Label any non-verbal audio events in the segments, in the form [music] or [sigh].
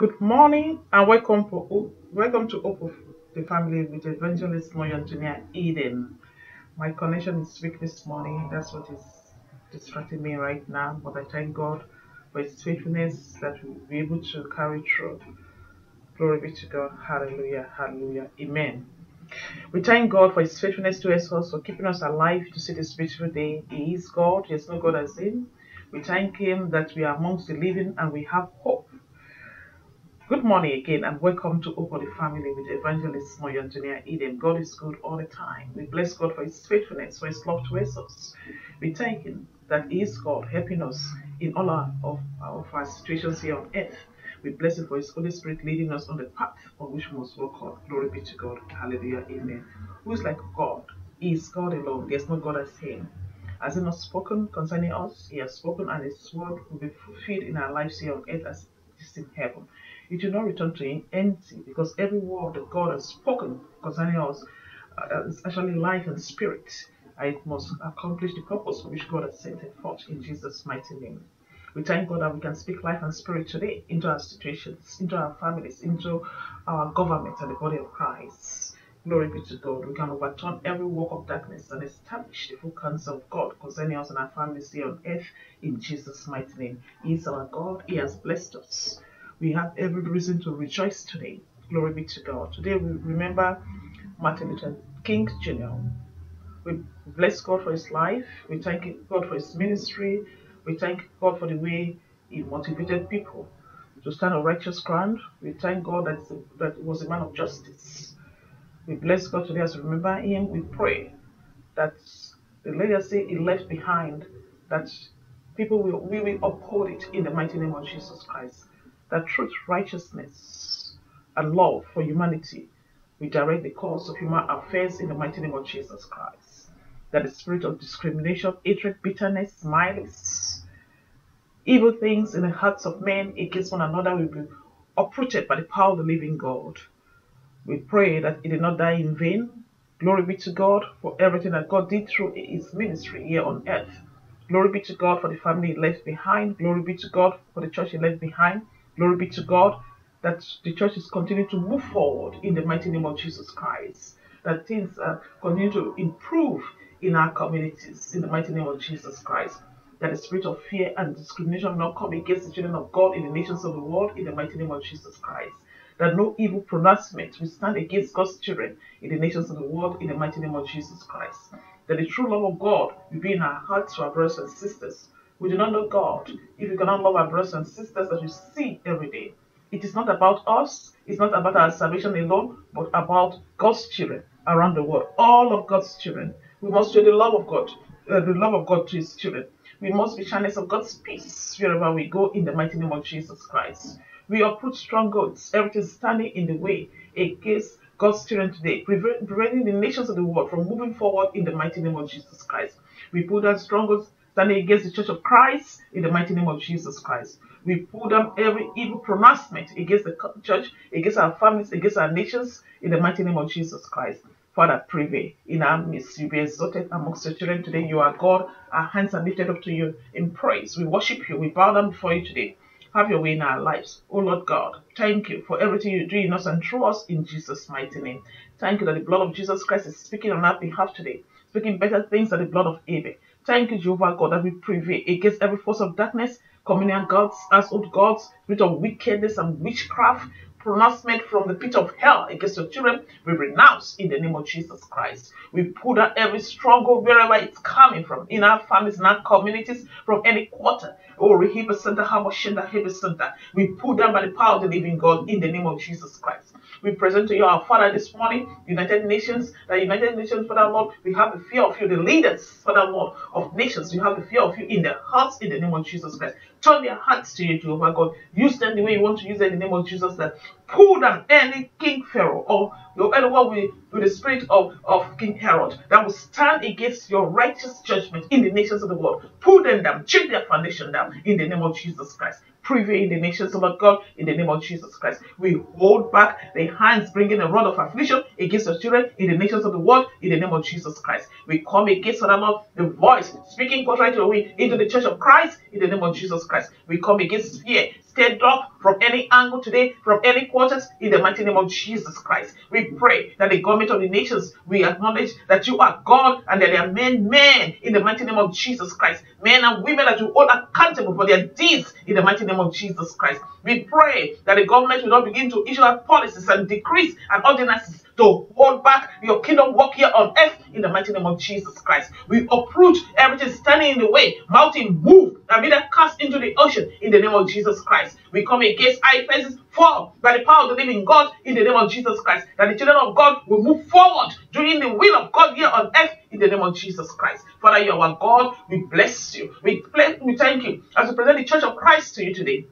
Good morning and welcome for welcome to Hope the Family with Evangelist Noyo Engineer Edem. My connection is weak this morning. That's what is distracting me right now. But I thank God for His faithfulness that we'll be able to carry through. Glory be to God. Hallelujah. Hallelujah. Amen. We thank God for His faithfulness to us, for keeping us alive to see this beautiful day. He is God. He There's no God as Him. We thank Him that we are amongst the living and we have hope. Good morning again and welcome to Open the Family with Evangelist Noyo Engineer Edem. God is good all the time. We bless God for His faithfulness, for His love towards us. We thank Him that He is God helping us in all our, of, of our situations here on earth. We bless Him for His Holy Spirit leading us on the path on which we must walk on. Glory be to God. Hallelujah. Amen. Who is like God? He is God alone. There's no God as Him. Has He not spoken concerning us? He has spoken, and His word will be fulfilled in our lives here on earth as it is in heaven. It will not return to Him empty because every word that God has spoken concerning us uh, is actually life and spirit. And it must accomplish the purpose for which God has sent it forth in Jesus' mighty name. We thank God that we can speak life and spirit today into our situations, into our families, into our government and the body of Christ. Glory be to God. We can overturn every work of darkness and establish the full counsel of God concerning us and our families here on earth in Jesus' mighty name. He is our God. He has blessed us. We have every reason to rejoice today. Glory be to God. Today we remember Martin Luther King Jr. We bless God for his life. We thank God for his ministry. We thank God for the way he motivated people to stand on righteous ground. We thank God that, that he was a man of justice. We bless God today as we remember him. We pray that the legacy he left behind, that people will, we will uphold it in the mighty name of Jesus Christ. That truth, righteousness, and love for humanity we direct the course of human affairs in the mighty name of Jesus Christ. That the spirit of discrimination, hatred, bitterness, malice, evil things in the hearts of men against one another will be uprooted by the power of the living God. We pray that it did not die in vain. Glory be to God for everything that God did through his ministry here on earth. Glory be to God for the family he left behind. Glory be to God for the church he left behind. Glory be to God that the church is continuing to move forward in the mighty name of Jesus Christ. That things are continue to improve in our communities in the mighty name of Jesus Christ. That the spirit of fear and discrimination will not come against the children of God in the nations of the world in the mighty name of Jesus Christ. That no evil pronouncement will stand against God's children in the nations of the world in the mighty name of Jesus Christ. That the true love of God will be in our hearts to our brothers and sisters. We do not know God if we cannot love our brothers and sisters that we see every day. It is not about us, it's not about our salvation alone, but about God's children around the world. All of God's children. We must show the love of God, uh, the love of God to His children. We must be channels of God's peace wherever we go in the mighty name of Jesus Christ. We uproot strongholds, everything standing in the way against God's children today, preventing the nations of the world from moving forward in the mighty name of Jesus Christ. We put down strongholds standing against the church of Christ in the mighty name of Jesus Christ. We pull down every evil pronouncement against the church, against our families, against our nations in the mighty name of Jesus Christ. Father, prevail in our midst. You be exalted amongst your children today. You are God. Our hands are lifted up to you in praise. We worship you. We bow down before you today. Have your way in our lives. Oh Lord God, thank you for everything you do in us and through us in Jesus' mighty name. Thank you that the blood of Jesus Christ is speaking on our behalf today, speaking better things than the blood of Abel. Thank you, Jehovah God, that we prevail against every force of darkness, communion gods, household gods, spirit of wickedness and witchcraft, pronouncement from the pit of hell against your children, we renounce in the name of Jesus Christ. We put down every stronghold wherever it's coming from, in our families, in our communities, from any quarter. Oh, Rehiba Center, Hamashinda, Hebe Center. We put down by the power of the living God in the name of Jesus Christ. We present to you our Father this morning, United Nations, the United Nations, Father Lord, we have the fear of you, the leaders, Father Lord, of nations. We have the fear of you in their hearts in the name of Jesus Christ. Turn their hearts to you, Jehovah God. Use them the way you want to use them in the name of Jesus. Christ. pull down any King Pharaoh or anyone with, with the spirit of, of King Herod that will stand against your righteous judgment in the nations of the world. Pull them down, check their foundation down in the name of Jesus Christ prevail in the nations, of God, in the name of Jesus Christ. We hold back the hands bringing a rod of affliction against the children in the nations of the world, in the name of Jesus Christ. We come against, Father Lord, the voice speaking contrary to the way into the church of Christ, in the name of Jesus Christ. We come against fear stirred up from any angle today, from any quarters, in the mighty name of Jesus Christ. We pray that the government of the nations we acknowledge that you are God and that they are men, men, in the mighty name of Jesus Christ. Men and women that you hold accountable for their deeds in the mighty name of Jesus Christ. We pray that the government will not begin to issue out policies and decrees and ordinances to hold back your kingdom work here on earth in the mighty name of Jesus Christ. We uproot everything standing in the way, mountain move, and be that cast into the ocean in the name of Jesus Christ. We come against high places fall by the power of the living God in the name of Jesus Christ. That the children of God will move forward doing the will of God here on earth in the name of Jesus Christ. Father, you are our God. We bless you. We, we thank you as we present the church of Christ to you today.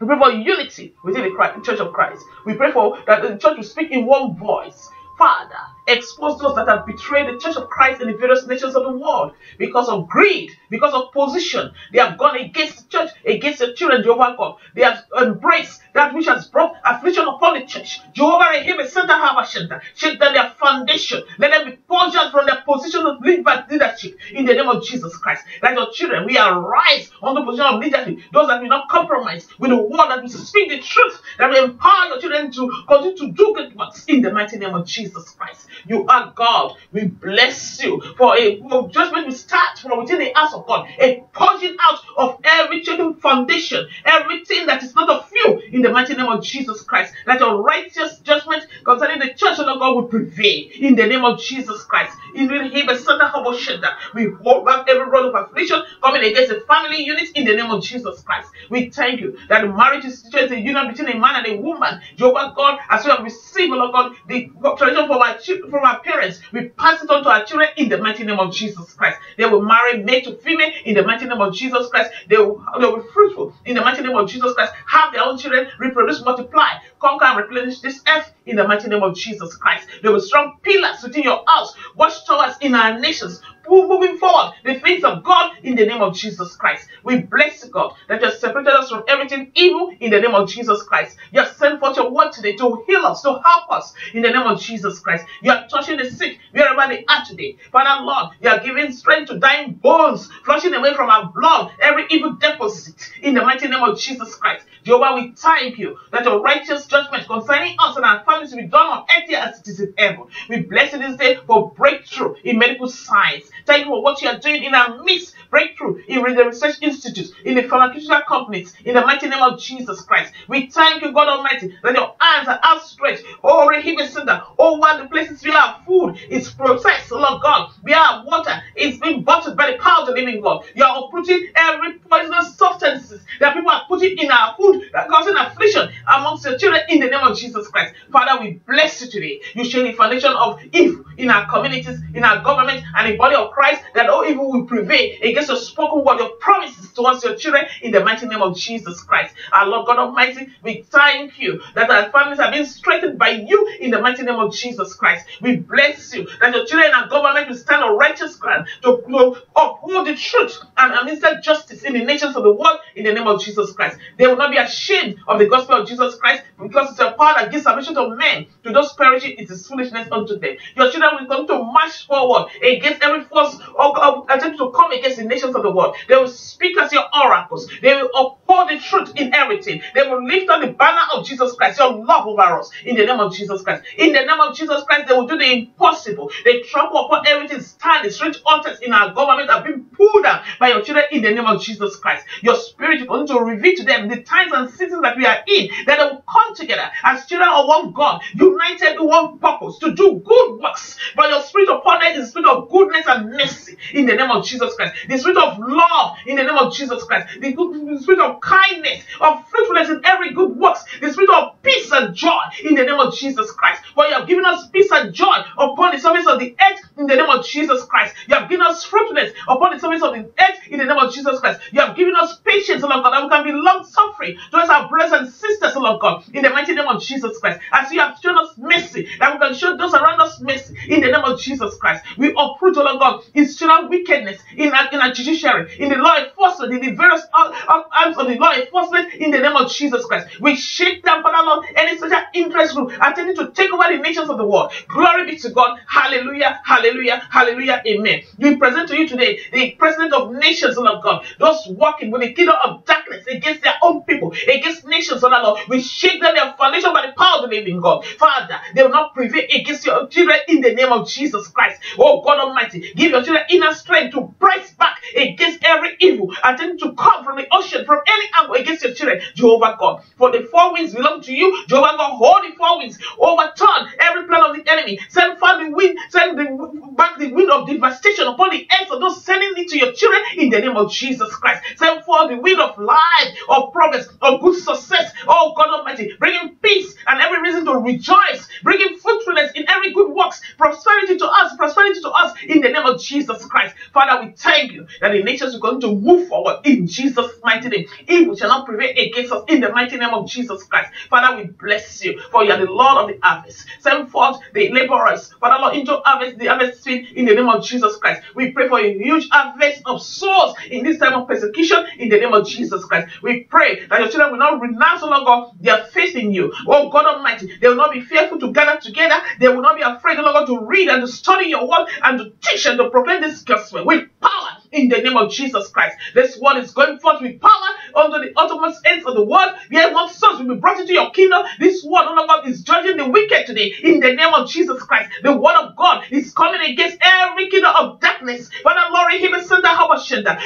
We pray for unity within the Church of Christ. We pray for that the church will speak in one voice. Father, expose those that have betrayed the church of Christ in the various nations of the world because of greed, because of position. They have gone against the church, against the children, Jehovah God. They have embraced that which has brought affliction upon the church. Jehovah Rahim Center Harbor Center. Shake down their foundation. Let them be purged from their position of leadership in the name of Jesus Christ. Like your children, we arise on the position of leadership. Those that will not compromise with the word that will speak the truth, that will empower your children to continue to do good works in the mighty name of Jesus Christ. You are God. We bless you for a for judgment will start from within the house of God, a purging out of every chicken foundation, everything that is not of you in the mighty name of Jesus Christ. That your righteous judgment concerning the church of God will prevail in the name of Jesus Christ. In the Santa we hold back every rod of affliction coming against the family unit in the name of Jesus Christ. We thank you that marriage is a union between a man and a woman. Jehovah God, as we have received, Lord God, the tradition from our from our parents, we pass it on to our children in the mighty name of Jesus Christ. They will marry male to female in the mighty name of Jesus Christ. They will, they will be fruitful in the mighty name of Jesus Christ. Have their own children, reproduce, multiply, conquer, and replenish this earth in the mighty name of Jesus Christ. There will strong pillars within your house, watchtowers in our nations, moving forward the things of God in the name of Jesus Christ. We bless God that you have separated us from everything evil in the name of Jesus Christ. You have sent forth your word today to heal us, to help us in the name of Jesus Christ. You are touching the sick wherever they are today. Father Lord, you are giving strength to dying bones, flushing away from our blood every evil deposit in the mighty name of Jesus Christ. Jehovah, we thank you that your righteous judgment concerning us and our families will be done on earth as it is in heaven. We bless you this day for breakthrough in medical science. Thank you for what you are doing in our midst. Breakthrough in the research institutes, in the pharmaceutical companies, in the mighty name of Jesus Christ. We thank you, God Almighty, that your hands are outstretched Rahim Center, over the places we have food is processed, oh, Lord God. We have water is being bottled by the power of the living God. You are uprooting every poisonous substances that people are putting in our food that causing affliction amongst your children in the name of Jesus Christ. Father, we bless you today. You show the foundation of evil in our communities, in our government, and in body of Christ, that all evil will prevail against your spoken word, your promises towards your children in the mighty name of Jesus Christ. Our Lord God Almighty, we thank you that our families have been strengthened by you in the mighty name of Jesus Christ. We bless you that your children and government will stand on righteous ground to, to uphold the truth and administer justice in the nations of the world in the name of Jesus Christ. They will not be ashamed of the gospel of Jesus Christ because it's a power that gives salvation to men. To those perishing, it is foolishness unto them. Your children will come to march forward against every force of, of attempt to come against the nations of the world. They will speak as your oracles. They will uphold the truth in everything. They will lift up the banner of Jesus Christ, your love over us, in the name of Jesus Christ. In the name of Jesus Christ, they will do the impossible. They trample upon everything standing. Strange altars in our government have been pulled down by your children in the name of Jesus Christ. Your spirit is going to reveal to them the times and seasons that we are in, that they will come together as children of one God, united in one purpose to do good works. But your spirit upon them the spirit of goodness and mercy in the name of Jesus Christ. The spirit of love in the name of Jesus Christ. The, good, the spirit of kindness, of fruitfulness in every good works. The spirit of peace and joy in the name of Jesus Christ. For you have given us peace and joy upon the surface of the earth in the name of Jesus Christ. You have given us fruitfulness upon the surface of the earth in the name of Jesus Christ. You have given us patience, Lord God, that we can be long suffering towards our brothers and sisters, Lord God, in the mighty name of Jesus Christ. As you have shown us mercy, that we can show those around us mercy in the name of Jesus Christ. We uproot, Lord God, institutional wickedness in our, in our judiciary, in the law enforcement, in the various arms of the law enforcement, in the name of of Jesus Christ. We shake down, Father Lord, any special interest group attempting to take over the nations of the world. Glory be to God. Hallelujah, hallelujah, hallelujah, amen. We present to you today the president of nations, Lord God, those working with the kingdom of darkness against their own people, against nations, Lord Lord. We shake down their foundation by the power of the living God. Father, they will not prevail against your children in the name of Jesus Christ. Oh God Almighty, give your children inner strength to press back against every evil, attempting to come from the ocean, from any angle against your children, Jehovah God. For the four winds belong to you, Jehovah God. Hold the four winds, overturn every plan of the enemy, send far the wind, send the, back the wind of devastation upon the earth of those sending it to your children in the name of Jesus Christ. Send forth the wind of life, of progress, of good success, oh God Almighty, bringing peace and every reason to rejoice, bringing fruitfulness in every good works, prosperity to us, prosperity to us in the name of Jesus Christ. Father, we thank you that the nations are going to move forward in Jesus' mighty name. Evil shall not prevail against us in the mighty name of Jesus Christ. Father, we bless you for you are the Lord of the harvest. Send forth the laborers, Father Lord, into harvest, the harvest field in the name of Jesus Christ. We pray for a huge harvest of souls in this time of persecution in the name of Jesus Christ. We pray that your children will not renounce, oh Lord God, their faith in you. Oh God Almighty, they will not be fearful to gather together. They will not be afraid, oh Lord God, to read and to study your word and to teach and to proclaim this gospel with power in the name of Jesus Christ. This word is going forth with power unto the uttermost ends of the world. Where one souls will be brought into your kingdom. This word, oh Lord God, is judging the wicked today in the name of Jesus Christ. The word of God is coming against every kingdom of darkness. Father, Lord, him.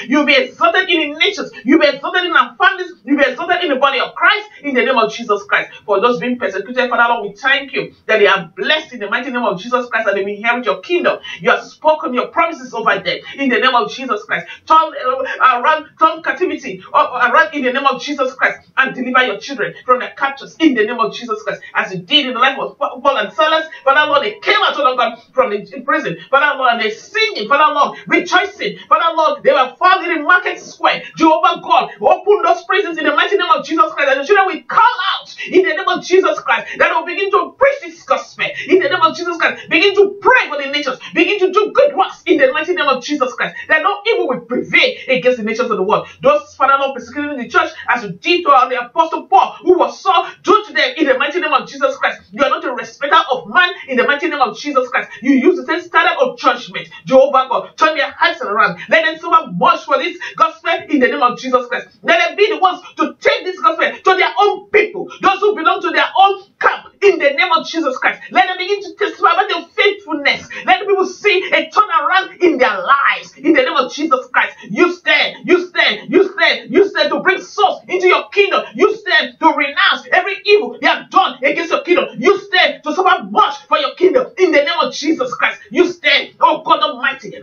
You'll be exalted in the nations. You'll be exalted in our families. You'll be exalted in the body of Christ in the name of Jesus Christ. For those being persecuted, Father, Lord, we thank you that they are blessed in the mighty name of Jesus Christ and they will inherit your kingdom. You have spoken your promises over them in the name of Jesus Christ. Turn uh, around, turn captivity uh, around in the name of Jesus Christ and deliver your children from their captors in the name of Jesus Christ. As you did in the life of Paul and Silas, Father Lord, they came out, oh God, from the prison. Father Lord, and they singing, Father Lord, rejoicing. Father Lord, they were found in the market square. Jehovah God, open those prisons in the mighty name of Jesus Christ. And the children will call out in the name of Jesus Christ. That will begin to preach this gospel in the name of Jesus Christ. Begin to pray for the nations. Begin to do good works in the mighty name of Jesus Christ. That no evil will prevail against the nations of the world. Those Father Lord persecuting the church as you did to the apostle Paul, who was so do to them in the mighty name of Jesus Christ. You are not a respecter of man in the mighty name of Jesus Christ. You use the same standard of judgment. Jehovah God, turn their hearts around. Let them suffer much for this gospel in the name of Jesus Christ. Let them be the ones to take this gospel to their own people, those who belong to their own camp in the name of Jesus Christ. Let them begin to testify about their faithfulness. Let people see a turnaround in their lives in the name of Jesus Christ. You stand, you stand, you stand, you stand to bring souls into your kingdom. You stand to renounce every evil they have done against your kingdom. You stand to suffer much for your kingdom in the name of Jesus Christ. You stand, oh God Almighty, in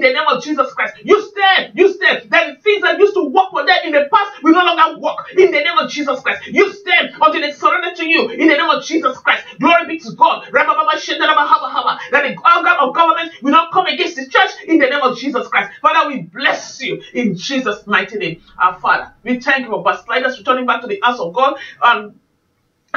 the name of Jesus Christ. You stand, you stand that things that used to work for them in the past will no longer work in the name of Jesus Christ. You stand until they surrender to you in the name of Jesus Christ. Glory be to God. That the organ of government will not come against the church in the name of Jesus Christ. Father, we bless you in Jesus' mighty name. Our Father, we thank you for backsliders returning back to the house of God. and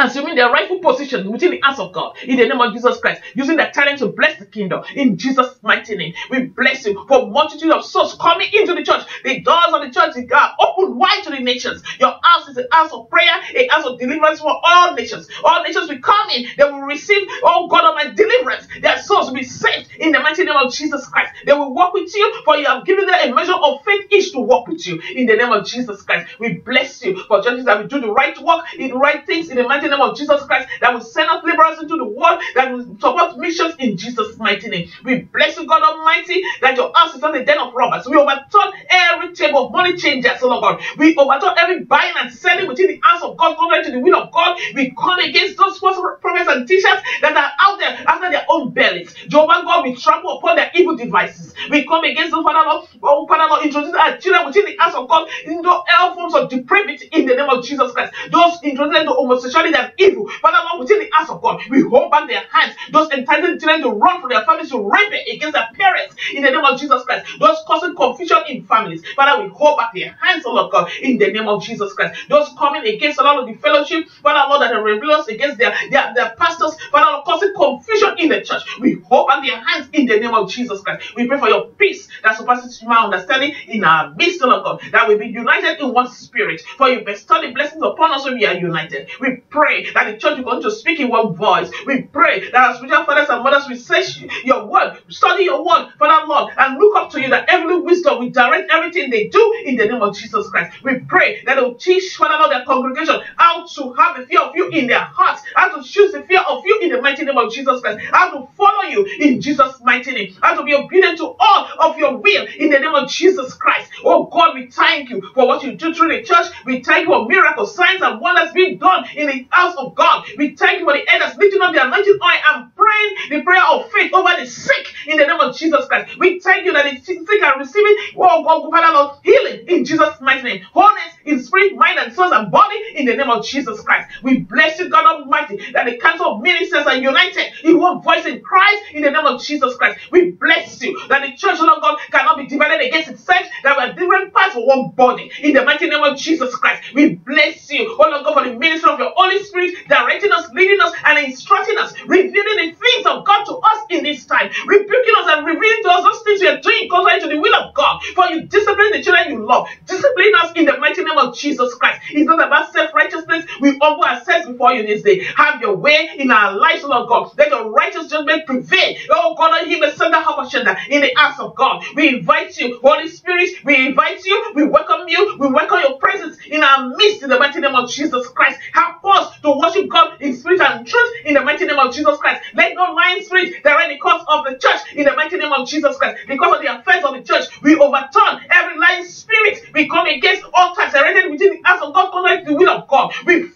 assuming their rightful position within the house of God in the name of Jesus Christ, using their talent to bless the kingdom in Jesus' mighty name. We bless you for multitude of souls coming into the church. The doors of the church God, open wide to the nations. Your house is a house of prayer, a house of deliverance for all nations. All nations will come in, they will receive, oh God of my deliverance. Their souls will be saved in the mighty name of Jesus Christ. They will walk with you, for you have given them a measure of faith each to walk with you in the name of Jesus Christ. We bless you for churches that will do the right work, in the right things in the mighty name of Jesus Christ, that will send us laborers into the world, that will support missions in Jesus' mighty name. We bless you, God Almighty, that your house is not a den of robbers. We overturn every table of money changers, oh Lord God. We overturn every buying and selling within the house of God, contrary to the will of God. We come against those false prophets and teachers that are out there after their own bellies. Jehovah God, we trample upon their evil devices. We come against those, Father Lord, oh, Father Lord, introduce our children within the house of God into all forms of depravity in the name of Jesus Christ. Those introduced into homosexuality wickedness and evil. Father Lord, within the house of God, we hold back their hands. Those entitled children to run from their families to rape against their parents in the name of Jesus Christ. Those causing confusion in families. Father, we hold back their hands, oh Lord God, in the name of Jesus Christ. Those coming against a lot of the fellowship, Father Lord, that are rebellious against their, their, their pastors, Father Lord, causing confusion in the church. We hold back their hands in the name of Jesus Christ. We pray for your peace that surpasses human understanding in our midst, oh Lord God, that we be united in one spirit. For you bestow the blessings upon us when we are united. We pray that the church will continue to speak in one voice. We pray that our spiritual fathers and mothers will say your word, study your word, Father Lord, and look up to you that every wisdom will direct everything they do in the name of Jesus Christ. We pray that they will teach, Father Lord, their congregation how to have the fear of you in their hearts, how to choose the fear of you in the mighty name of Jesus Christ, how to follow you in Jesus' mighty name, how to be obedient to all of your will in the name of Jesus Christ. Oh God, we thank you for what you do through the church. We thank you for miracles, signs, and wonders being done in the house of God. We thank you for the elders lifting up the anointing oil and praying the prayer of faith over the sick in the name of Jesus Christ. We thank you that the sick are receiving, oh God, Father Lord, healing in Jesus' mighty name, wholeness in spirit, mind, and soul and body in the name of Jesus Christ. We bless you, God Almighty, that the council of ministers are united in one voice in Christ in the name of Jesus Christ. We bless you that the church, Lord God, cannot be divided against itself, that we are different parts of one body in the mighty name of Jesus Christ. We bless you, oh Lord God, for the ministry of your Holy Spirit, directing us, leading us, and instructing us, revealing the things of God to us in this time, rebuking us and revealing to us those things we are doing contrary to the will of God. For you discipline the children you love, discipline us in the mighty name of Jesus Christ. It's not about self righteousness. We humble ourselves before you this day. Have your way in our lives, Lord God. Let your righteous judgment prevail. Oh On him, Sender Habashanda, in the house of God. We invite you, Holy Spirit, we invite you, we welcome you, we welcome your presence in our midst in the mighty name of Jesus Christ. Help us to worship God in spirit and truth in the mighty name of Jesus Christ. Let no lying spirit direct the cause of the church in the mighty name of Jesus Christ. Because of the affairs of the church, we overturn every lying spirit. We come against all types erected within the house of God, contrary to the will of God. We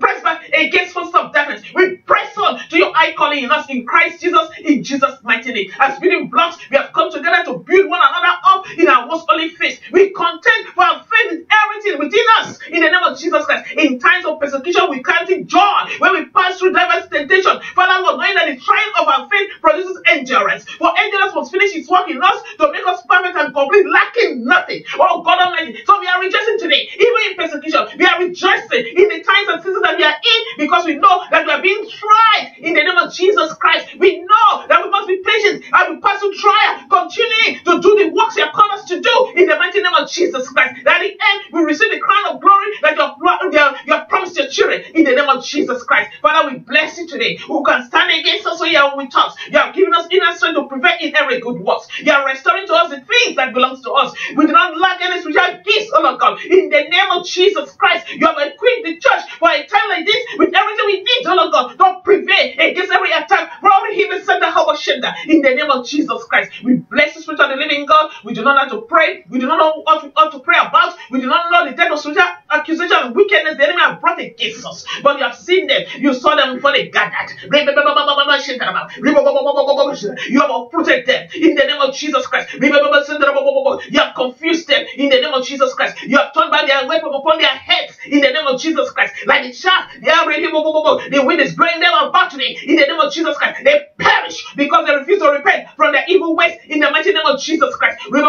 press back against forces of darkness. We press on to your high calling in us in Christ Jesus, in Jesus' mighty name. As building blocks, we have come together to build one another up in our most holy faith. We contend for our faith in everything within us in the name of Jesus Christ. In times of persecution, we count it joy when we pass through diverse temptation. Father Lord, knowing that the trial of our faith produces endurance. For endurance must finish its work in us to make us perfect and complete, lacking nothing. Oh God Almighty. So we are rejoicing today, even in persecution. We are rejoicing in the and seasons that we are in because we know that we are being tried in the name of Jesus Christ. We know that we must be patient and we pass through trial, continuing to do the works you have called us to do in the mighty name of Jesus Christ. That at the end we receive the crown of glory that you have, you have promised your children in the name of Jesus Christ. Father, we bless you today. Who can stand against us when you are with us? You have given us inner strength to prevail in every good works. You are restoring to us the things that belongs to us. We do not lack any spiritual gifts, oh Lord God. In the name of Jesus Christ, you have equipped the church for a time like this with everything we need, oh Lord God, to prevail against every attack. Glory him and the In the name of Jesus Christ, we bless the Spirit of the living God. We do not know how to pray. We do not know what, to, what to pray about. We do not know the type of spiritual accusation and wickedness the enemy has brought against us. But you have seen them. You saw them before they gathered. You have uprooted them in the name of Jesus Christ. You have confused them in the name of Jesus Christ. You have turned back their weapon upon their heads in the name of Jesus Christ. Like the shaft, they are ready. The wind is blowing them about today in the name of Jesus Christ. They perish because they refuse to repent from their evil ways in the mighty name of Jesus Christ. Yes,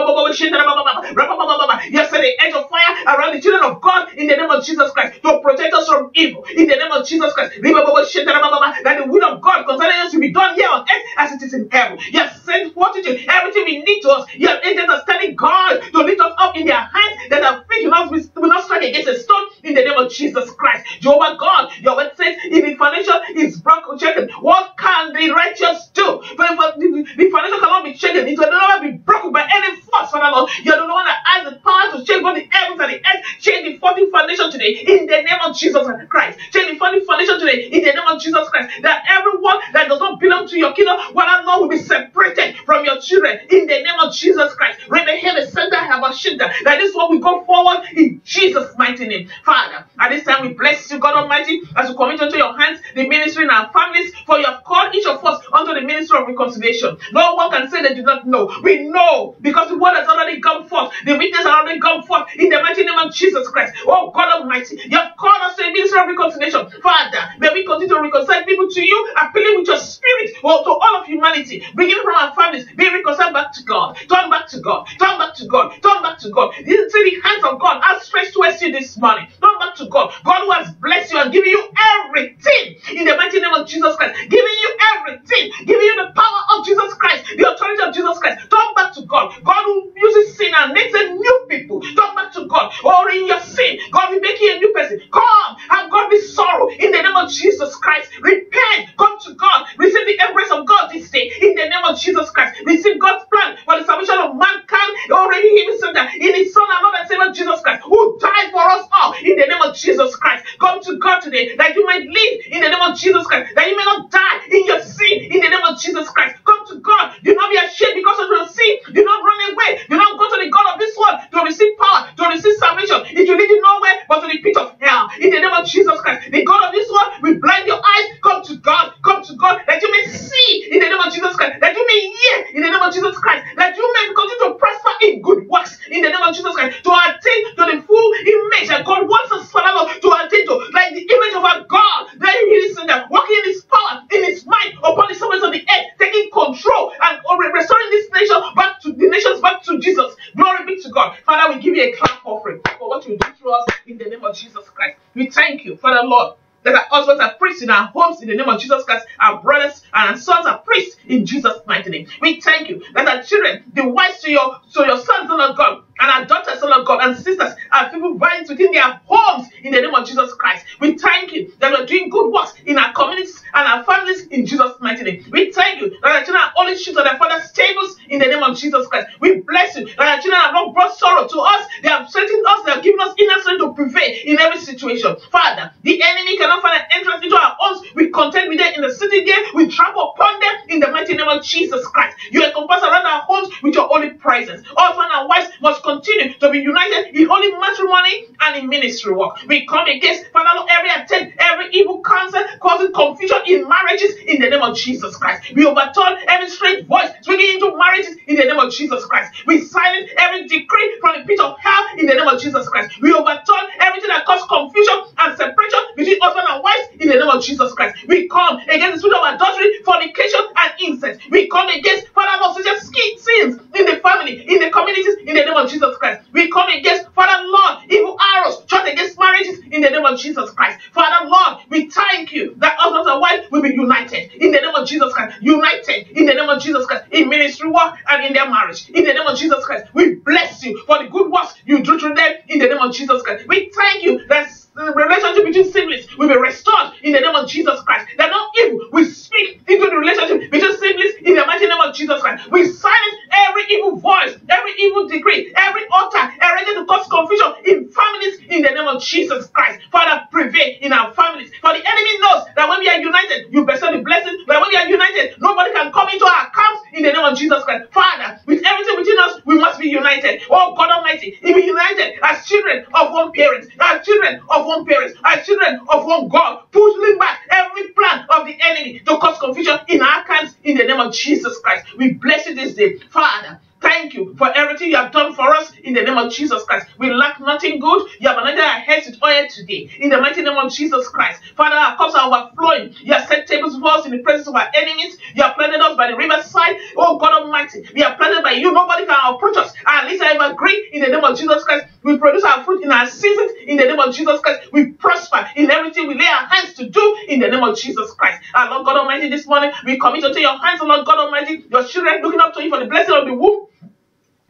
the edge of fire around the children of God in the name of Jesus Christ to protect us from evil in the name of Jesus Christ. That the will of God concerning us will be done here on earth as it is in heaven. Yes, send fortitude, everything we need to us. Yes, angels are standing God to lift us up in their hands that our feet will not, will not strike against a stone in the name of Jesus Christ. Jehovah God, your word says, if the foundation is broken, what can the righteous do? For the, the foundation cannot be shaken, it will never be broken by any force, Father Lord. You're the one that has the power to change both the heavens and the earth. Change the floating foundation today in the name of Jesus Christ. Change the floating foundation today in the name of Jesus Christ. That everyone that does not belong to your kingdom, Father Lord, will be separated from your children in the name of Jesus Christ. Have a shit. That is what we go forward in Jesus' mighty name. Father, at this time we bless you, God Almighty, as we commit into your hands the ministry and our families, for you have called each of us unto the ministry of reconciliation. No one can say they do not know. We know because the word has already come forth. The witness has already come forth in the mighty name of Jesus Christ. Oh God Almighty, you have called us to a ministry of reconciliation. Father, may we continue to reconcile people to you, appealing with your spirit to all of humanity, beginning from our families, be reconciled back to God. Turn back to God. Turn back to God. Turn back to God. See the hands of God outstretched towards you this morning. Turn back to God. God who has blessed you and given you everything in the mighty name of Jesus Christ, giving you everything, giving the power of Jesus Christ, the authority of Jesus Christ. Turn back to God. God who uses sin and makes them new people. Turn back to God. Or in your sin, God will make you a new person. Come and God be sorrow in the name of Jesus Christ. Repent. Come to God. Receive the embrace of God this day in the name of Jesus Christ. Receive God's plan for the salvation of mankind. Already He said that in His Son and Lord and Savior Jesus Christ, who died for us all in the name of Jesus Christ. Come to God today that you might live in the name of Jesus Christ, that you may not die in your sin in the name of Jesus Christ. Come to God. Do not be ashamed because of your sin. Do not run away. Do not go to the God of this world to receive power, to receive salvation. It will lead you nowhere but to the pit of hell. In the name of Jesus Christ. The God of this world will blind your eyes. Come to God. Come to God that you may see in the name of Jesus Christ. That you may hear in the name of Jesus Christ. That you may continue to prosper in good works in the name of Jesus Christ. To attain to the full image that God wants us, Father to attain to. Like the image of our God. That He is in there, walking in His power, in His mind, upon the surface of the earth, taking control and restoring this nation back to the nations back to Jesus. Glory be to God. Father, we give you a clap offering for what you do through us in the name of Jesus Christ. We thank you, Father Lord, that our husbands are priests in our homes in the name of Jesus Christ. Our brothers and our sons are priests in Jesus' mighty name. We thank you that our children, the wives to your to your sons, O Lord God, and our daughters, O Lord God, and sisters are people vying within their homes in the name of Jesus Christ. We thank you that we're doing good works in our communities and our families in Jesus' mighty name. We thank you that our children are only shoes on their father's tables in the name of Jesus Christ. We bless you that our children have not brought sorrow to us. They have strengthened us. They have given us inner strength to prevail in every situation. Father, the enemy cannot find an entrance into our homes. We contend with them in the city gate. We trample upon them in the mighty name of Jesus Christ. You encompass around our homes with your holy presence. Husband and wives must continue to be united in holy matrimony and in ministry work. We come against, Father Lord, every attempt, every evil counsel causing confusion in marriages in the name of Jesus Christ. We overturn every strange voice speaking into marriages in the name of Jesus Christ. We silence every decree from the pit of hell in the name of Jesus Christ. We overturn everything that causes confusion and separation between husband and wife in the name of Jesus Christ. We come against the spirit of adultery, fornication, and incest. We come against, Father Lord, such as sins in the family, in the communities, in the name of Jesus Christ. We come against, Father Lord, evil arrows shot against marriages in the name of Jesus Christ. Father Lord, we thank you that husband and wife will be united in the name of Jesus Christ. United in the name of Jesus Christ in ministry work and in their marriage. In the name of Jesus Christ, we bless you for the good works you do through them in the name of Jesus Christ. We thank you that the relationship between siblings will be restored in the name of Jesus Christ. That no evil will speak into the relationship between siblings in the mighty name of Jesus Christ. We silence every evil voice, every evil decree, every altar erected to cause confusion in families in the name of Jesus Christ. Father, prevail in our families. For the enemy knows that when we are united, you bestow the blessing. But when we are united, nobody can come into our camps in the name of Jesus Christ. Father, with everything within us, we must be united. Oh God Almighty, if we united as children of one parent, as children of one parent, as children of one God, pushing back every plan of the enemy to cause confusion in our camps in the name of Jesus Christ. We bless you this day, Father. Thank you for everything you have done for us in the name Jesus Christ. We lack nothing good. You have anointed our heads with oil today in the mighty name of Jesus Christ. Father, our cups are overflowing. You have set tables for us in the presence of our enemies. You have planted us by the riverside. Oh God Almighty, we are planted by you. Nobody can approach us. At least I have agreed in the name of Jesus Christ. We produce our fruit in our seasons in the name of Jesus Christ. We prosper in everything we lay our hands to do in the name of Jesus Christ. Our Lord God Almighty, this morning we commit unto your hands, Lord God Almighty, your children looking up to you for the blessing of the womb.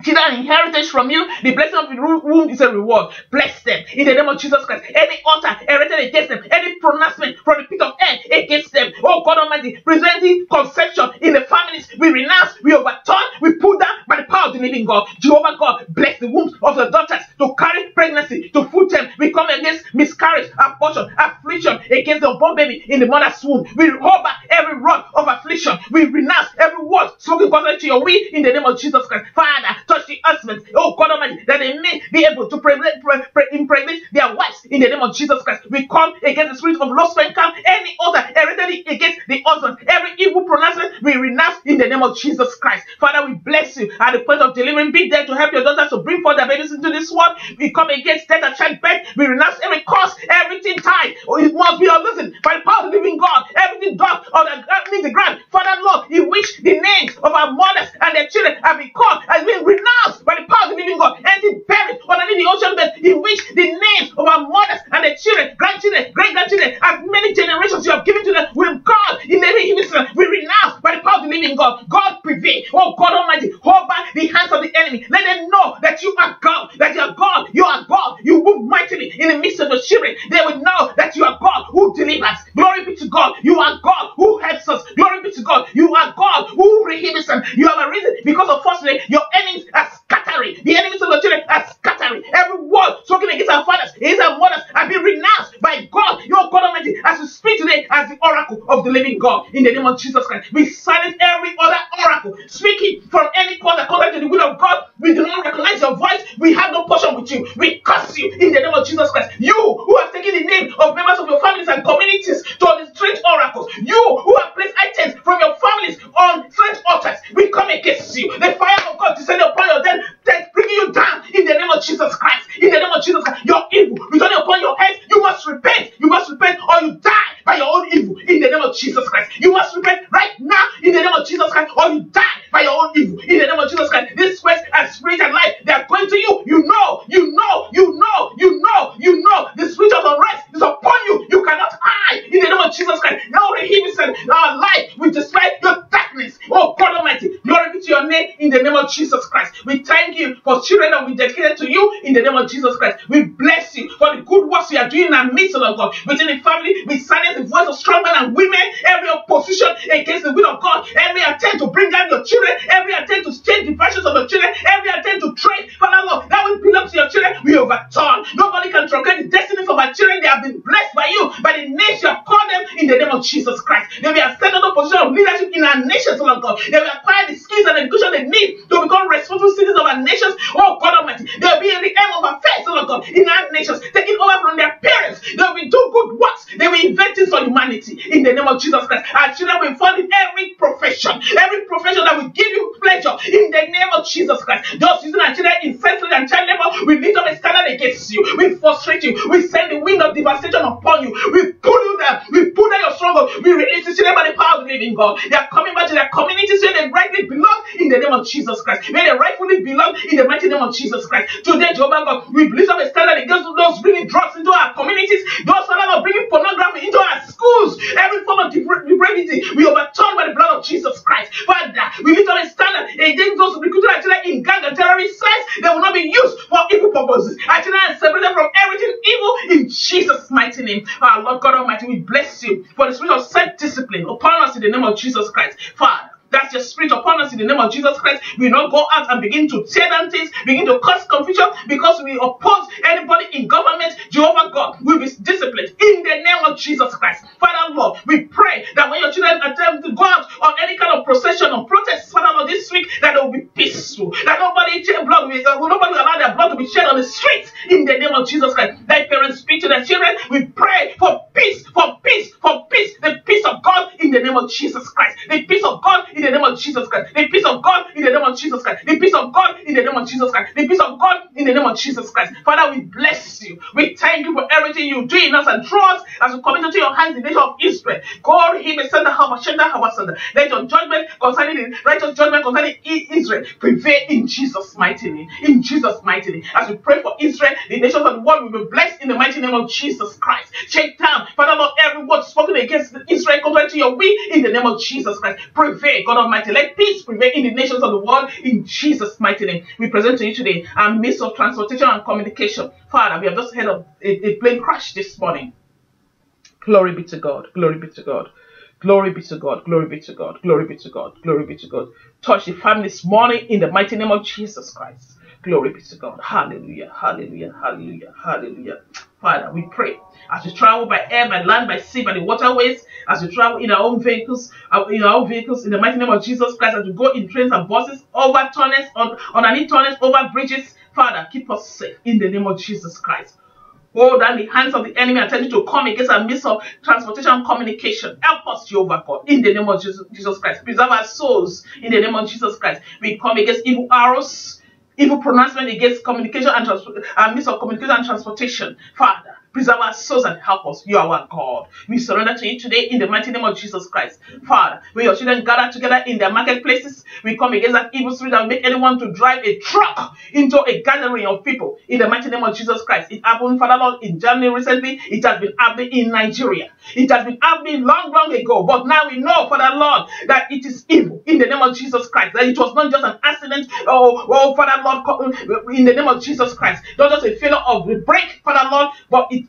Children inheritance from you. The blessing of the womb is a reward. Bless them in the name of Jesus Christ. Any altar erected against them, any pronouncement from the pit of hell against them. Oh God Almighty, presenting conception in the families. We renounce, we overturn, we pull down by the power of the living God. Jehovah God, bless the wombs of the daughters to carry pregnancy, to food them. We come against miscarriage, abortion, affliction against the unborn baby in the mother's womb. We hold back every rod of affliction. We renounce every word spoken contrary to your will in the name of Jesus Christ. Father, touch the husbands, oh God Almighty, that they may be able to pregnate, pre- pre- impregnate their wives in the name of Jesus Christ. We come against the spirit of lost come any other heredity against the husband, every evil pronouncement we renounce in the name of Jesus Christ. Father, we bless you at the point of delivering. Be there to help your daughters to bring forth their babies into this world. We come against death and childbirth. We renounce every cause, everything tied. Or it must be listen by the power of the living God. Everything dug on the, the ground. Father, Lord, in which the names of our mothers and their children have been called has been renounced by the power of the living God. Anything buried underneath the ocean bed in which the names of our mothers and their children, grandchildren, great grandchildren, as many generations you have given to them, will God in the name of we renounce by the power of the living God. God prevail. Oh God Almighty, hold back the hands of the enemy. Let them know that you are God, that you are God, you are God. You move mightily in the midst of the children. They will know that you are God who delivers. Glory be to God. You are God who helps us. Glory be to God. You are God who redeems us. You have a reason because of firstly, your enemies are scattering. The enemies of the children are scattering. Every word spoken against our fathers, against our mothers, have been renounced by God, your God Almighty, as we speak today as the oracle of the living God. In the name of Jesus Christ, we silence every other oracle speaking from any cause according to the will of God. We do not recognize your voice. We have no portion with you. We curse you in the name of Jesus Christ. You who have taken the name of members of your families and communities to the strange oracles. You who have placed items from your families on strange altars. We come against you. The fire of God descend upon your dead, dead bringing you down in the name of Jesus Christ. In the name of Jesus Christ, your evil returning upon your head. You must repent. You must repent or you die by your own evil in the name of Jesus Christ. You must repent right now in the name of Jesus Christ or you die by your own evil in the name of Jesus Christ. This quest and spirit and life, they are going to you. You know, you know, you know, you know, you know. The spirit of unrest is upon you. You cannot hide in the name of Jesus Christ. Now, Rahimison, our life, we display your darkness. Oh God Almighty, glory be to your name in the name of Jesus Christ. We thank you for children that we dedicated to you in the name of Jesus Christ. We bless you for the good works you are doing in our midst, of God. Within the family, we silence the voice of strong men and women, every opposition against the will of God, every attempt to bring down your children, every attempt to change the passions of your children, every attempt to trade, Father Lord, that will belong to your children, we overturn. Nobody can truncate the destinies of our children. They have been blessed by you, by the name you have called them in the name of Jesus Christ. They will have set on a position of leadership in our nations, Lord God. They will acquire the skills and education they need to become responsible citizens of our nations. Oh God Almighty, they will be in the aim of affairs, Lord God, in our nations, taking over from their parents. They will do good works. They will invent things for humanity in the name of Jesus Christ. Our children will fall in every profession, every profession that will give you pleasure in the name of Jesus Christ. Those using our children in senseless and child labor, we lift up a standard against you. We frustrate you. We send the wind of devastation upon you. We pull you down. We pull down your stronghold. We release the children by the power of the living They are coming back to their communities where they rightly belong in the name of Jesus Christ. Where they rightfully belong in the mighty name of Jesus Christ. Today, Jehovah God, we lift up a standard against those bringing drugs into our communities, those that are bringing pornography into our schools, every form of depravity. We overturn by the blood of Jesus Christ. Father, we lift up a standard against those recruited our children in gang and terrorist sites. They will not be used for evil purposes. Our children are separated from everything evil in Jesus' mighty name. Our Lord God Almighty, we bless you for the spirit of self-discipline upon us in the name of Jesus Christ. Father, that's your spirit upon us in the name of Jesus Christ. We not go out and begin to tear down things, begin to cause confusion because we oppose anybody in government. Jehovah God will be disciplined in the name of Jesus Christ. Father Lord, we pray that when your children attempt to go out on any kind of procession or protest, Father Lord, this week that it will be peaceful. That nobody blood will, uh, nobody will allow their blood to be shed on the streets in the name of Jesus Christ. Let parents speak to their children. We pray for peace, for peace, for peace, the peace of God in the name of Jesus Christ. The peace of God in the name Jesus Christ. The peace of God in the name of Jesus Christ. The peace of God in the name of Jesus Christ. The peace of God in the name of Jesus Christ. Father, we bless you. We thank you for everything you do in us and through us as we commit into your hands the nation of Israel. God, Him, send the Let your judgment concerning the righteous judgment concerning Israel prevail in Jesus' mighty name. In Jesus' mighty name. As we pray for Israel, the nations of the world will be blessed in the mighty name of Jesus Christ. Check down, Father Lord, every word spoken against Israel contrary to your will in the name of Jesus Christ. Prevail, God Almighty. Let peace prevail in the nations of the world in Jesus' mighty name. We present to you today a means of transportation and communication. Father, we have just heard of a, a plane crash this morning. Glory be to God. Glory be to God. Glory be to God. Glory be to God. Glory be to God. Glory be to God. Touch the family this morning in the mighty name of Jesus Christ. Glory be to God. Hallelujah. Hallelujah. Hallelujah. Hallelujah. Father, we pray as we travel by air, by land, by sea, by the waterways, as we travel in our own vehicles, uh, in our own vehicles, in the mighty name of Jesus Christ, as we go in trains and buses, over tunnels, on, any tunnels, over bridges, Father, keep us safe in the name of Jesus Christ. Hold down the hands of the enemy you to come against a midst of transportation and communication. Help us, Jehovah God, in the name of Jesus, Christ. Preserve our souls in the name of Jesus Christ. We come against evil arrows, evil pronouncement against communication and, trans- and midst of communication and transportation. Father, Preserve our souls and help us. You are our God. We surrender to you today in the mighty name of Jesus Christ. Father, when your children gather together in their marketplaces, we come against that evil spirit that will make anyone to drive a truck into a gathering of people in the mighty name of Jesus Christ. It happened, Father Lord, in Germany recently. It has been happening in Nigeria. It has been happening long, long ago. But now we know, Father Lord, that it is evil in the name of Jesus Christ. That it was not just an accident, oh, oh Father Lord, in the name of Jesus Christ. Not just a failure of the brake, Father Lord, but it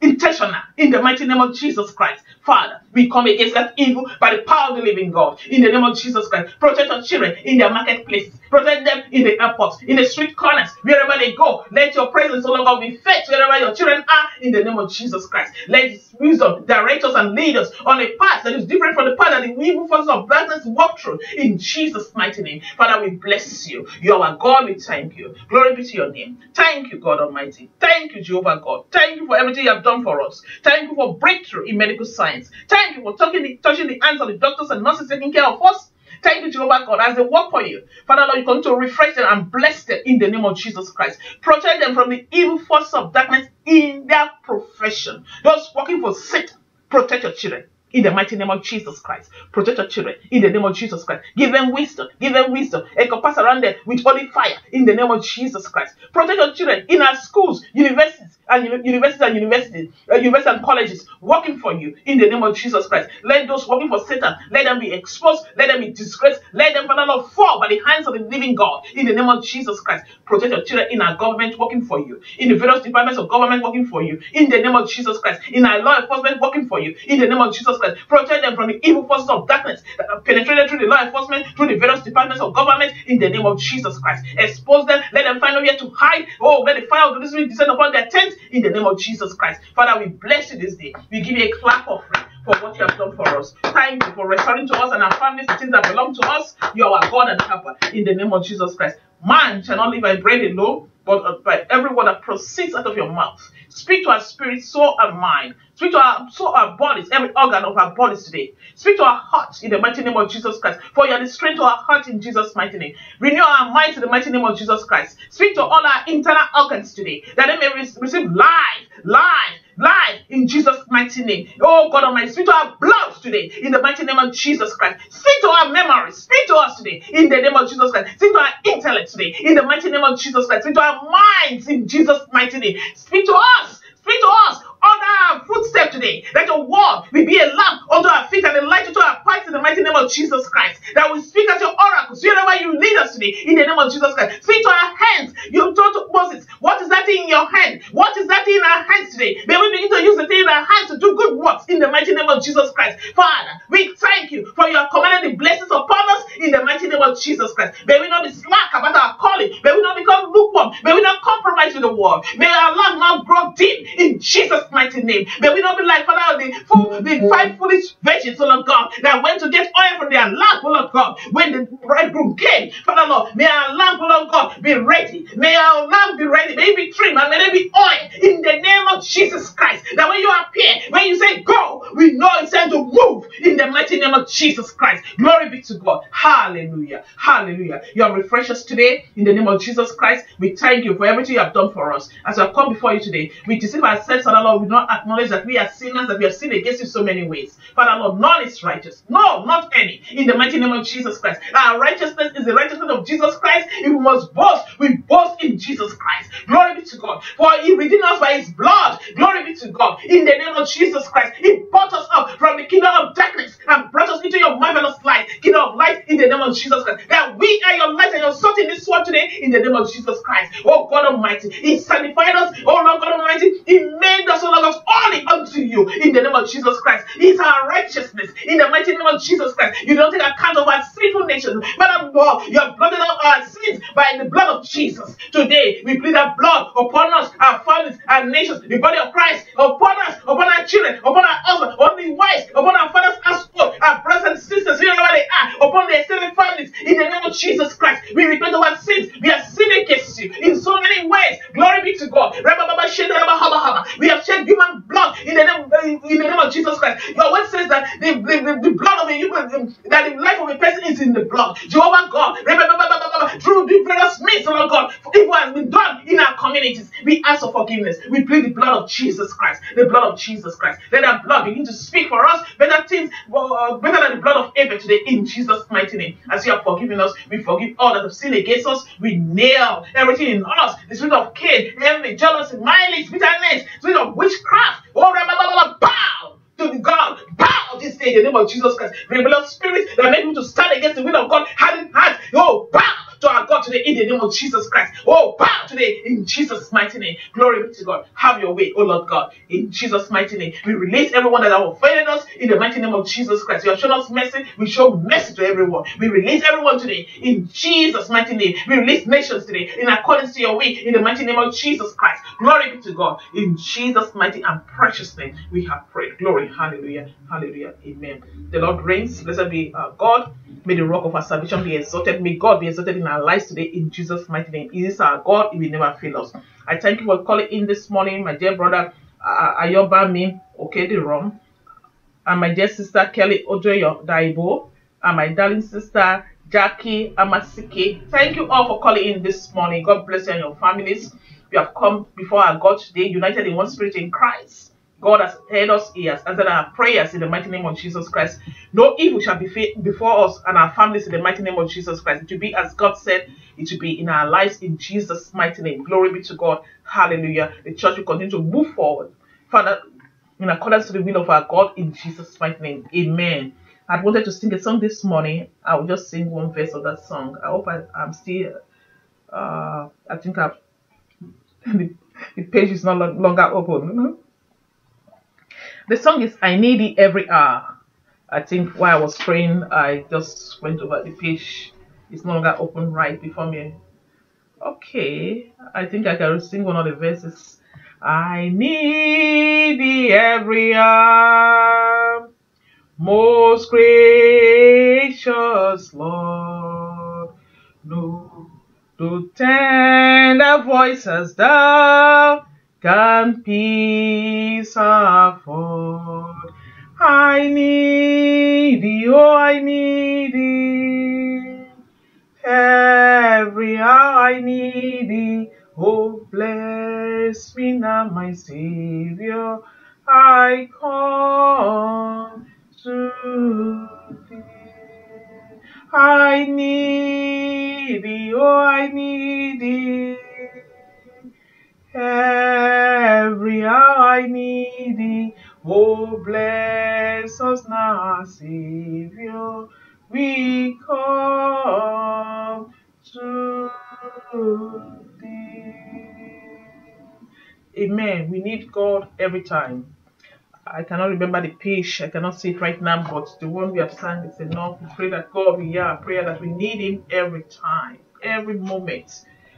intentional in the mighty name of Jesus Christ. Father, we come against that evil by the power of the living God in the name of Jesus Christ. Protect our children in their marketplaces. Protect them in the airports, in the street corners, wherever they go. Let your presence, no longer be felt wherever your children are in the name of Jesus Christ. Let wisdom direct us and lead us on a path that is different from the path that the evil forces of darkness walk through in Jesus' mighty name. Father, we bless you. You are our God. We thank you. Glory be to your name. Thank you, God Almighty. Thank you, Jehovah God. Thank you for everything you have done for us. Thank you for breakthrough in medical science. Thank you for touching the, touching the hands of the doctors and nurses taking care of us. Thank you, Jehovah God, as they work for you. Father Lord, you continue to refresh them and bless them in the name of Jesus Christ. Protect them from the evil force of darkness in their profession. Those working for Satan, protect your children in the mighty name of Jesus Christ. Protect your children in the name of Jesus Christ. Give them wisdom. Give them wisdom. Encompass around them with holy fire in the name of Jesus Christ. Protect your children in our schools, universities, and universities and universities, uh, universities and colleges working for you in the name of Jesus Christ. Let those working for Satan, let them be exposed, let them be disgraced, let them, Lord, fall by the hands of the living God in the name of Jesus Christ. Protect your children in our government working for you, in the various departments of government working for you, in the name of Jesus Christ, in our law enforcement working for you, in the name of Jesus Protect them from the evil forces of darkness that have penetrated through the law enforcement, through the various departments of government, in the name of Jesus Christ. Expose them, let them find nowhere to hide. Oh, let the fire of the Spirit descend upon their tents in the name of Jesus Christ. Father, we bless you this day. We give you a clap offering for what you have done for us. Thank you for restoring to us and our families the things that belong to us. You are our God and helper in the name of Jesus Christ. Man shall not live by bread alone, but uh, by every word that proceeds out of your mouth. Speak to our spirit, soul, and mind. Speak to our soul, our bodies, every organ of our bodies today. Speak to our hearts in the mighty name of Jesus Christ. For you are the strength to our heart in Jesus' mighty name. Renew our minds in the mighty name of Jesus Christ. Speak to all our internal organs today, that they may re- receive life, life, life in Jesus' mighty name. Oh God Almighty, speak to our blood today in the mighty name of Jesus Christ. Speak to our memories, speak to us today in the name of Jesus Christ. Speak to our intellect today in the mighty name of Jesus Christ. Speak to our minds in Jesus' mighty name. Speak to us, speak to us order our footstep today. That your word will be a lamp unto our feet and a light unto our path in the mighty name of Jesus Christ. That we speak as your oracles wherever you lead us today in the name of Jesus Christ. Speak to our hands. You told Moses, what is that in your hand? What is that in our hands today? May we begin to use the thing in our hands to do good works in the mighty name of Jesus Christ. Father, we thank you for your commanded the blessings upon us in the mighty name of Jesus Christ. May we not be slack about our calling. May we not become lukewarm. May we not compromise with the world. May our love not grow deep in Jesus' mighty name. May we not be like Father, the, fool, the five foolish virgins, oh Lord God, that went to get oil from their lamp, oh Lord God, when the bridegroom came. Father Lord, may our lamp, oh Lord God, be ready. May our lamp be ready. May it be trimmed and may it be oil in the name of Jesus Christ. That when you appear, when you say go, we know it's time to move in the mighty name of Jesus Christ. Glory be to God. Hallelujah. Hallelujah. You have refreshed us today in the name of Jesus Christ. We thank you for everything you have done for us. As we come before you today, we deceive ourselves, Father Lord, we do not acknowledge that we are sinners, that we have sinned against you so many ways. Father Lord, none is righteous. No, not any. In the mighty name of Jesus Christ. Our righteousness is the righteousness of Jesus Christ. If we must boast, we boast in Jesus Christ. Glory be to God. For he redeemed us by his blood. Glory be to God. In the name of Jesus Christ. He brought us up from the kingdom of darkness and brought us into your marvelous light. Kingdom of light in the name of Jesus Christ. That we are your light and your salt in this world today in the name of Jesus Christ. Oh God Almighty. He sanctified us. Oh Lord God Almighty. He made us, God, holy unto you in the name of Jesus Christ. It's our righteousness in the mighty name of Jesus Christ. You don't take account of our sinful nations. Father God, you have blotted out our sins by the blood of Jesus. Today, we plead that blood upon us, our families, our nations, the body of Christ, upon us, upon our children, upon our husbands, upon the wives, upon our fathers' household, our brothers and sisters, wherever they are, upon their extended families, in the name of Jesus Christ. We repent of our sins. We have sinned against you in so many ways. Glory be to God. We have human blood in the name, in the name of Jesus Christ. Your word says that the, the, the blood of a human, that the life of a person is in the blood. Jehovah God, through the precious means, Lord God, evil has been done in our communities. We ask for forgiveness. We plead the blood of Jesus Christ, the blood of Jesus Christ. Let that blood begin to speak for us better things, uh, better than the blood of Abel today, in Jesus' mighty name. As you have forgiven us, we forgive all that have sinned against us. We nail everything in us the spirit of Cain, envy, jealousy, malice, bitterness, spirit of witchcraft. Oh, bow to God. Bow this day in the name of Jesus Christ. Rebellious spirit that made you to stand against the will of God, having heart. Oh, bow our God today in the name of Jesus Christ. Oh, bow today in Jesus' mighty name. Glory be to God. Have your way, oh Lord God, in Jesus' mighty name. We release everyone that have offended us in the mighty name of Jesus Christ. You have shown us mercy. We show mercy to everyone. We release everyone today in Jesus' mighty name. We release nations today in accordance to your way in the mighty name of Jesus Christ. Glory be to God. In Jesus' mighty and precious name, we have prayed. Glory. Hallelujah. Hallelujah. Amen. The Lord reigns. Blessed be uh, God. May the rock of our salvation be exalted. May God be exalted in our lives today in Jesus' mighty name. He is our God. He will never fail us. I thank you for calling in this morning, my dear brother uh, Ayoba Min Okedirom, and my dear sister Kelly Ojoyo Daibo, and my darling sister Jackie Amasike. Thank you all for calling in this morning. God bless you and your families. We have come before our God today, united in one spirit in Christ. God has heard us, He has answered our prayers in the mighty name of Jesus Christ. No evil shall be before us and our families in the mighty name of Jesus Christ. It will be as God said, it will be in our lives in Jesus' mighty name. Glory be to God. Hallelujah. The church will continue to move forward. Father, in accordance to the will of our God in Jesus' mighty name. Amen. I wanted to sing a song this morning. I will just sing one verse of that song. I hope I, am still, uh, I think I've, [laughs] the, the page is no longer open. The song is I Need It Every Hour. I think while I was praying, I just went over the page. It's no longer open right before me. Okay, I think I can sing one of the verses. I need thee every hour, most gracious Lord. No, to tender voices thou can peace afford. I need thee, oh, I need thee. Every hour I need thee. Oh, bless me now, my Savior. I come to thee. I need Oh, bless us now, Savior. We come to thee. Amen. We need God every time. I cannot remember the page. I cannot see it right now, but the one we have sang is enough. We pray that God will hear our prayer that we need Him every time, every moment.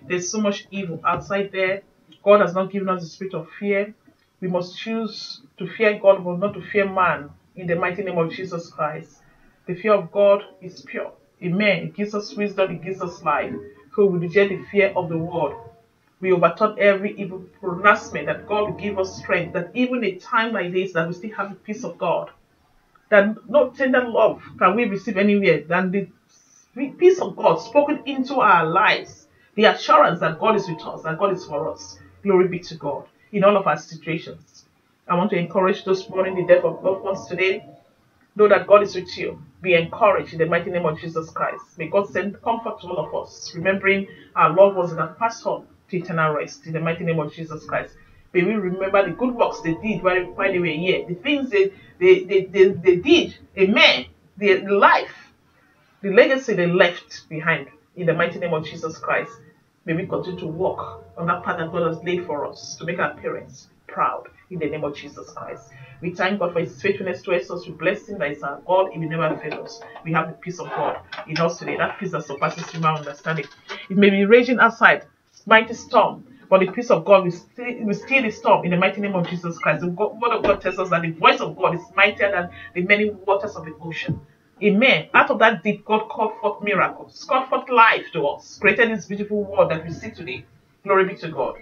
There's so much evil outside there God has not given us the spirit of fear. We must choose to fear God, but not to fear man. In the mighty name of Jesus Christ. The fear of God is pure. Amen. It gives us wisdom, it gives us life. So we reject the fear of the world. We overturn every evil pronouncement that God will give us strength, that even a time like this, that we still have the peace of God. That no tender love can we receive anywhere than the peace of God spoken into our lives. The assurance that God is with us, that God is for us. Glory be to God in all of our situations. I want to encourage those mourning the death of loved ones today. Know that God is with you. Be encouraged in the mighty name of Jesus Christ. May God send comfort to all of us, remembering our loved ones that have passed on to eternal rest in the mighty name of Jesus Christ. May we remember the good works they did while, while they were here, the things they, they, they, they, they did, amen, the, the life, the legacy they left behind in the mighty name of Jesus Christ. May we continue to walk on that path that God has laid for us to make our parents proud in the name of Jesus Christ. We thank God for His faithfulness to us. We bless Him that is our God. He will never fail us. We have the peace of God in us today. That peace that surpasses human understanding. It may be raging outside, mighty storm, but the peace of God will still, will still the storm in the mighty name of Jesus Christ. The word of God tells us that the voice of God is mightier than the many waters of the ocean. Amen. Out of that deep, God called forth miracles, called forth life to us, created this beautiful world that we see today. Glory be to God.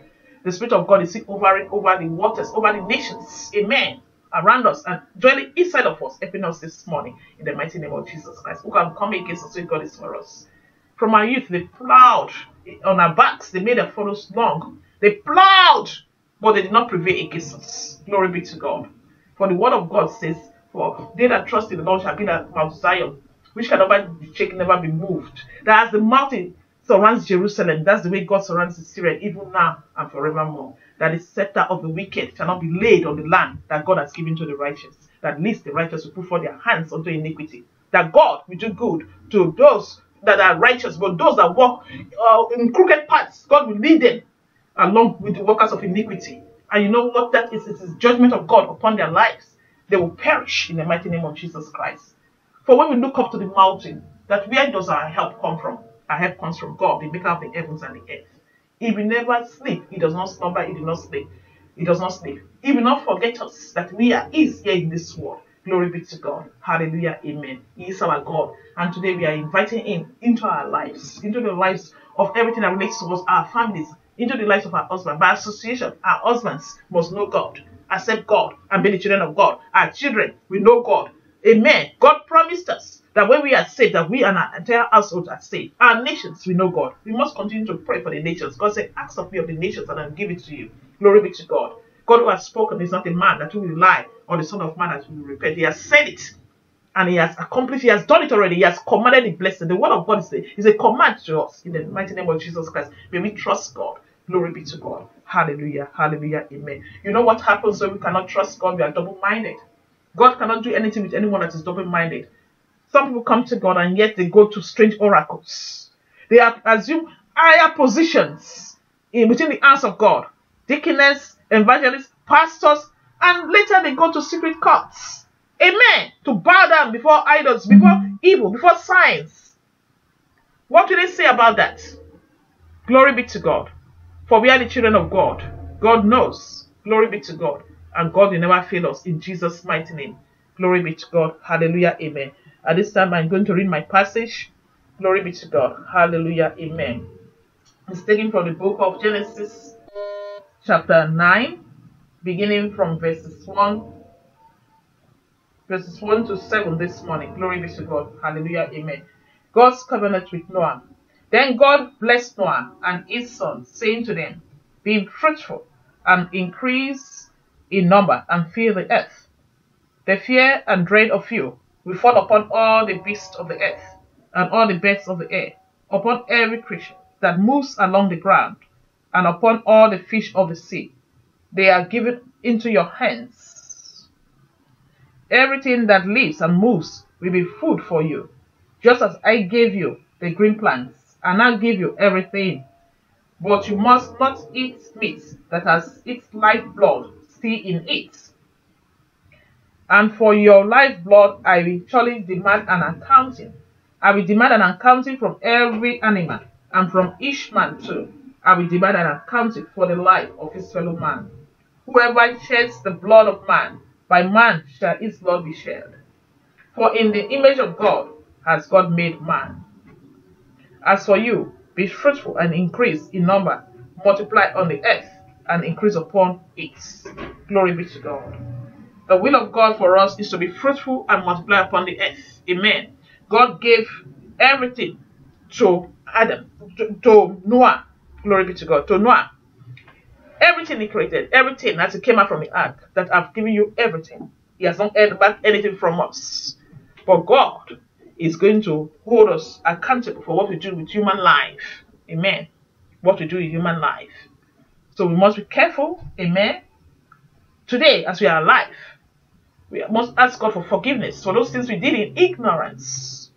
The Spirit of God is hovering over and over the waters, over the nations. Amen. Around us and dwelling inside of us, helping us this morning in the mighty name of Jesus Christ. Who can come against us when God is for us? From our youth, they plowed on our backs, they made our furrows long. They plowed, but they did not prevail against us. Glory be to God. For the word of God says, For they that trust in the Lord shall be like Mount Zion, which can never be shaken, never be moved. That as the mountain surrounds Jerusalem. That's the way God surrounds Syria, even now and forevermore. That the scepter of the wicked shall not be laid on the land that God has given to the righteous. That least the righteous will put forth their hands unto iniquity. That God will do good to those that are righteous, but those that walk uh, in crooked paths, God will lead them along with the workers of iniquity. And you know what that is? It is judgment of God upon their lives. They will perish in the mighty name of Jesus Christ. For when we look up to the mountain, that where does our help come from? Our help comes from God, the maker of the heavens and the earth. He will never sleep. He does not slumber. He does not sleep. He does not sleep. He will not forget us that we are His here in this world. Glory be to God. Hallelujah. Amen. He is our God. And today we are inviting Him into our lives, into the lives of everything that relates to us, our families, into the lives of our husband. By association, our husbands must know God, accept God, and be the children of God. Our children we know God. Amen. God promised us that when we are saved, that we and our entire household are saved. Our nations, we know God. We must continue to pray for the nations. God said, Ask of me of the nations, and I'll give it to you. Glory be to God. God who has spoken is not a man that will lie, or the Son of Man that will repent. He has said it, and He has accomplished, He has done it already. He has commanded the blessing. The word of God is a, is a command to us in the mighty name of Jesus Christ. May we trust God. Glory be to God. Hallelujah. Hallelujah. Amen. You know what happens when we cannot trust God? We are double minded. God cannot do anything with anyone that is double minded. Some people come to God and yet they go to strange oracles. They assume higher positions in between the hands of God. Deaconess, evangelists, pastors, and later they go to secret courts. Amen. To bow down before idols, before evil, before signs. What do they say about that? Glory be to God. For we are the children of God. God knows. Glory be to God. And God will never fail us in Jesus' mighty name. Glory be to God. Hallelujah. Amen. At this time, I'm going to read my passage. Glory be to God. Hallelujah. Amen. It's taken from the book of Genesis, chapter 9, beginning from verses 1, verses 1 to 7 this morning. Glory be to God. Hallelujah. Amen. God's covenant with Noah. Then God blessed Noah and his sons, saying to them, Be fruitful and increase in number and fill the earth. The fear and dread of you will fall upon all the beasts of the earth and all the birds of the air, upon every creature that moves along the ground, and upon all the fish of the sea. They are given into your hands. Everything that lives and moves will be food for you, just as I gave you the green plants, and I give you everything. But you must not eat meat that has its lifeblood still in it. And for your lifeblood, I will surely demand an accounting. I will demand an accounting from every animal, and from each man too. I will demand an accounting for the life of his fellow man. Whoever sheds the blood of man, by man shall his blood be shed. For in the image of God has God made man. As for you, be fruitful and increase in number, multiply on the earth and increase upon it. Glory be to God. The will of God for us is to be fruitful and multiply upon the earth. Amen. God gave everything to Adam, to, to Noah. Glory be to God. To Noah. Everything he created, everything it came out from the ark, that I've given you everything. He has not held back anything from us. But God is going to hold us accountable for what we do with human life. Amen. What we do with human life. So we must be careful. Amen. Today, as we are alive, we must ask God for forgiveness for those things we did in ignorance.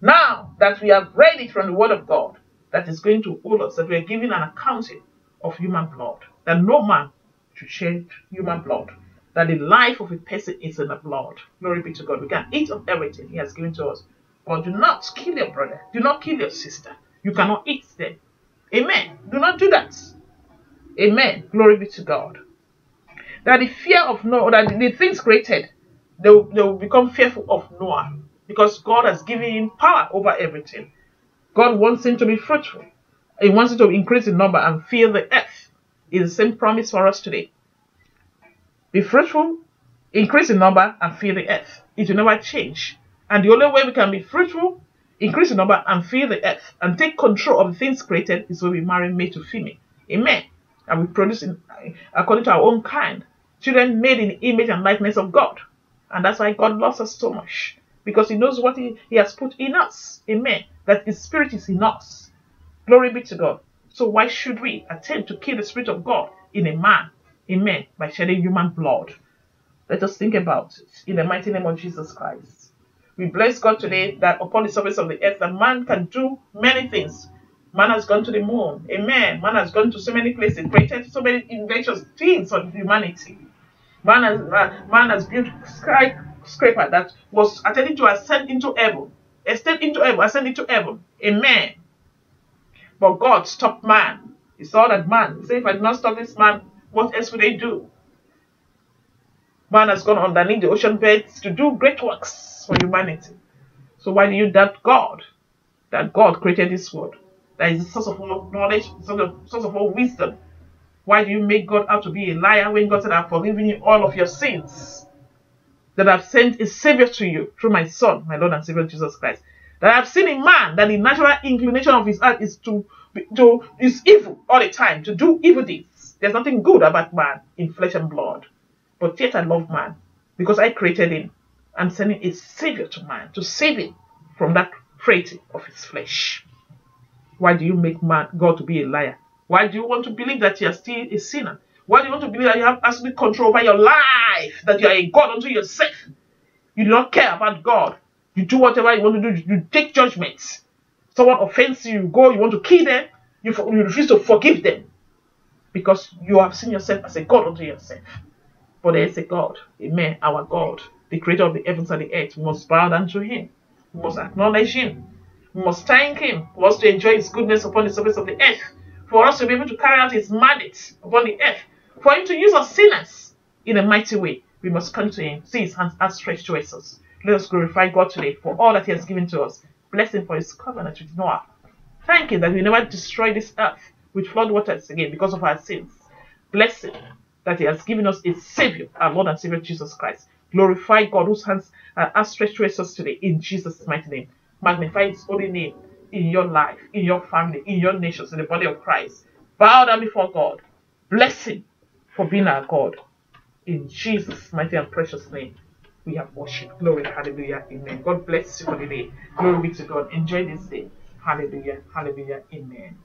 Now that we have read it from the Word of God, that is going to hold us, that we are giving an accounting of human blood, that no man should shed human blood. That the life of a person is in the blood. Glory be to God. We can eat of everything He has given to us. But do not kill your brother. Do not kill your sister. You cannot eat them. Amen. Do not do that. Amen. Glory be to God. That the fear of Noah, that the things created, they will, they will become fearful of Noah because God has given him power over everything. God wants him to be fruitful. He wants him to increase in number and fill the earth. It's the same promise for us today. Be fruitful, increase in number, and fill the earth. It will never change. And the only way we can be fruitful, increase in number, and fill the earth, and take control of the things created is when we marry male to female. Amen. And we produce in, according to our own kind. Children made in the image and likeness of God. And that's why God loves us so much. Because He knows what He, he has put in us. Amen. That His Spirit is in us. Glory be to God. So why should we attempt to kill the Spirit of God in a man? Amen. By shedding human blood. Let us think about it in the mighty name of Jesus Christ. We bless God today that upon the surface of the earth, that man can do many things. Man has gone to the moon. Amen. Man has gone to so many places, created so many inventions, things for humanity. Man has, man, has built skyscraper that was attempting to ascend into heaven. Ascend into heaven, ascend into heaven. Amen. But God stopped man. He saw that man. He said, if I do not stop this man, what else would they do? Man has gone underneath the ocean beds to do great works for humanity. So why do you doubt God? That God created this world. That is the source of all knowledge, source of, source of all wisdom. Why do you make God out to be a liar when God said, I've forgiven you all of your sins? That I've sent a Savior to you through my Son, my Lord and Savior Jesus Christ. That I've seen in man that the natural inclination of his heart is to, to is evil all the time, to do evil deeds. There's nothing good about man in flesh and blood. But yet I love man because I created him. I'm sending a savior to man to save him from that frailty of his flesh. Why do you make man God to be a liar? Why do you want to believe that you are still a sinner? Why do you want to believe that you have absolute control over your life? That you are a God unto yourself? You do not care about God. You do whatever you want to do. You take judgments. Someone offends you, you go, you want to kill them. You, you refuse to forgive them. Because you have seen yourself as a God unto yourself. For there is a God, Amen, our God, the creator of the heavens and the earth. We must bow down to him. We must acknowledge him. We must thank him for us to enjoy his goodness upon the surface of the earth. For us to be able to carry out his mandate upon the earth. For him to use us sinners in a mighty way. We must come to him, see his hands outstretched towards us. Let us glorify God today for all that he has given to us. Bless him for his covenant with Noah. Thank him that we never destroy this earth with flood waters again because of our sins. Bless him that He has given us a Savior, our Lord and Savior Jesus Christ. Glorify God whose hands are outstretched towards us today in Jesus' mighty name. Magnify His holy name in your life, in your family, in your nations, in the body of Christ. Bow down before God. Bless Him for being our God. In Jesus' mighty and precious name, we have worship. Glory, hallelujah, amen. God bless you for the day. Glory be to God. Enjoy this day. Hallelujah, hallelujah, amen.